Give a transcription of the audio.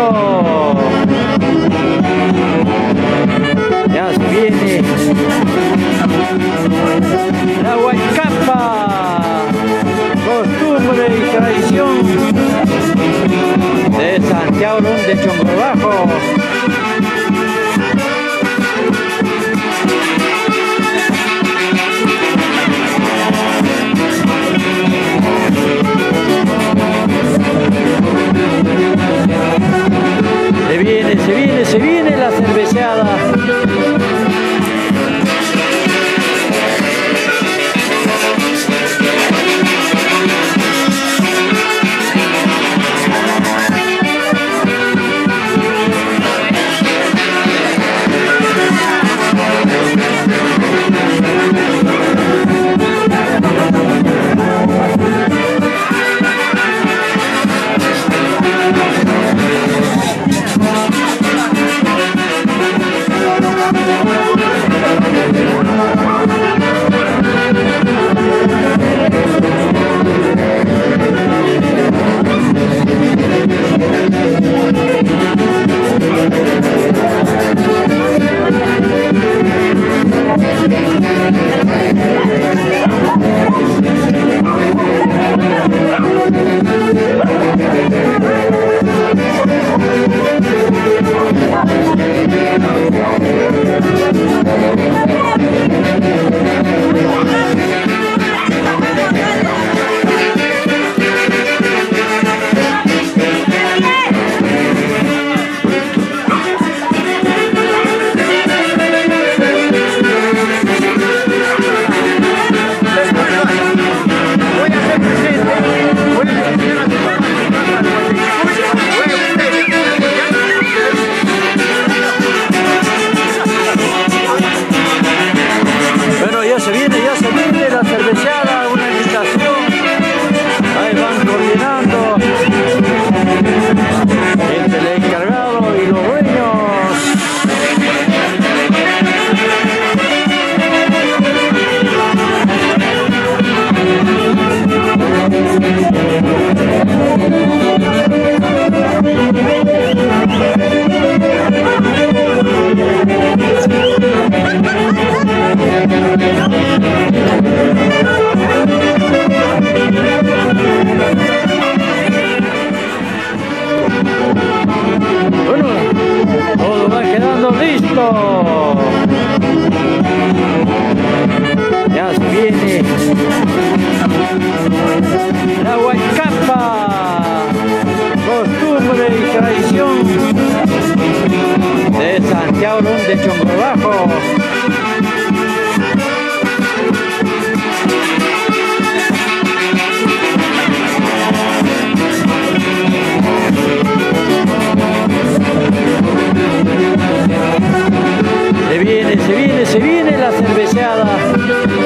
Rico. Se viene, se viene la cerveceada. mundo. Ya se viene la Huaycapa, costumbre y tradición de Santiago de Chongol. viene, se viene la cerveceada.